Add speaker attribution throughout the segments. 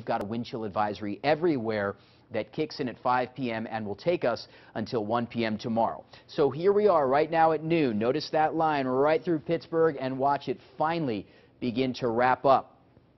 Speaker 1: we've got a wind chill advisory everywhere that kicks in at 5 p.m. and will take us until 1 p.m. tomorrow. So here we are right now at noon. Notice that line right through Pittsburgh and watch it finally begin to wrap up.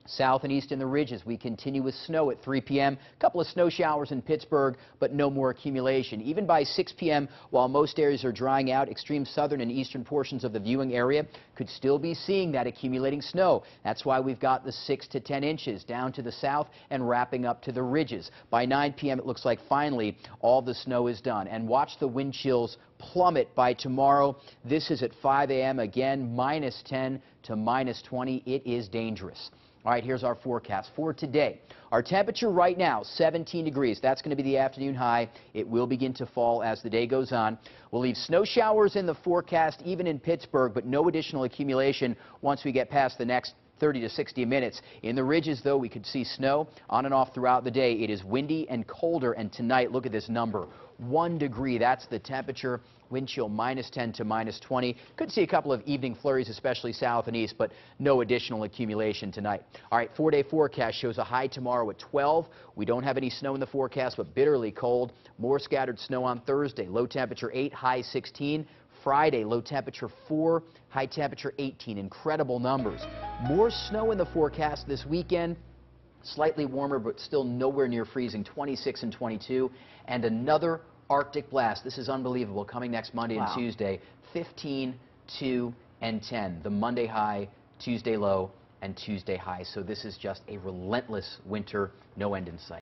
Speaker 1: South and east in the ridges, we continue with snow at 3 p.m. A couple of snow showers in Pittsburgh, but no more accumulation. Even by 6 p.m., while most areas are drying out, extreme southern and eastern portions of the viewing area could still be seeing that accumulating snow. That's why we've got the 6 to 10 inches down to the south and wrapping up to the ridges. By 9 p.m., it looks like finally all the snow is done. And watch the wind chills plummet by tomorrow. This is at 5 a.m. again, minus 10 to minus 20. It is dangerous. All right, here's our forecast for today. Our temperature right now, 17 degrees. That's going to be the afternoon high. It will begin to fall as the day goes on. We'll leave snow showers in the forecast, even in Pittsburgh, but no additional accumulation once we get past the next 30 to 60 minutes. In the ridges, though, we could see snow on and off throughout the day. It is windy and colder, and tonight, look at this number, 1 degree. That's the temperature. Wind chill minus 10 to minus 20. Could see a couple of evening flurries, especially south and east, but no additional accumulation tonight. All right, four-day forecast shows a high tomorrow at 12. We don't have any snow in the forecast, but bitterly cold. More scattered snow on Thursday. Low temperature 8, high 16. Friday, low temperature 4, high temperature 18. Incredible numbers. More snow in the forecast this weekend. Slightly warmer, but still nowhere near freezing, 26 and 22. And another Arctic blast. This is unbelievable. Coming next Monday wow. and Tuesday, 15, 2, and 10. The Monday high, Tuesday low, and Tuesday high. So this is just a relentless winter, no end in sight.